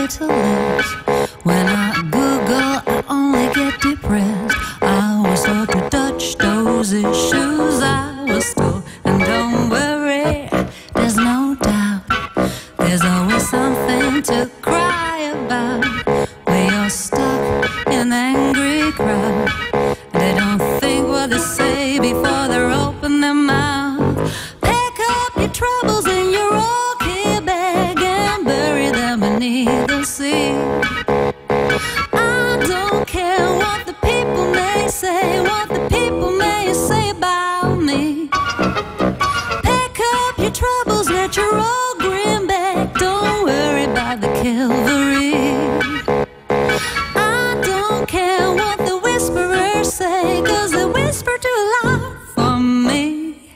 When I Google, I only get depressed. I was told to touch those issues. I was told, and don't worry, there's no doubt. There's always something to cry about. When you're stuck in an angry crowd. They don't think what they say troubles, let your old green bag. Don't worry about the Calvary. I don't care what the whisperers say, cause they whisper too loud for me.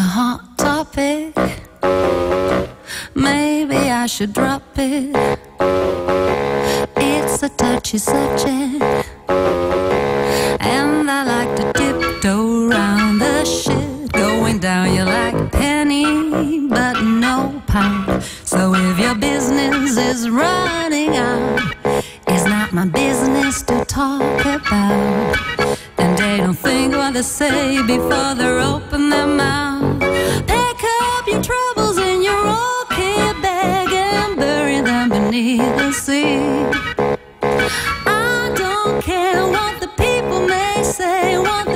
A hot topic, maybe I should drop it. It's a touchy subject, and I like to down you like a penny, but no pound. So if your business is running out, it's not my business to talk about. And they don't think what they say before they open their mouth. Pack up your troubles in your old kid bag and bury them beneath the sea. I don't care what the people may say, what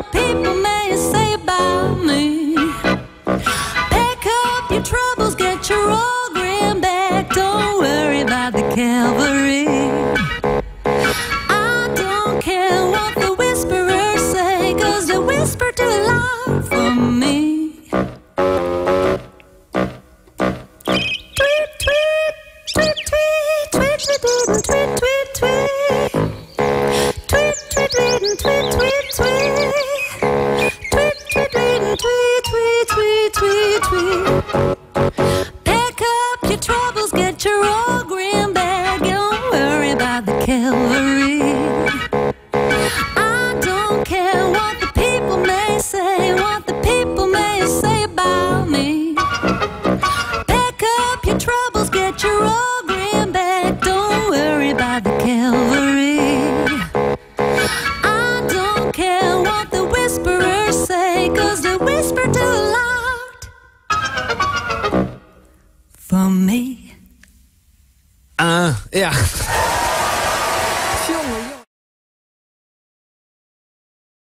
troubles get your own ja.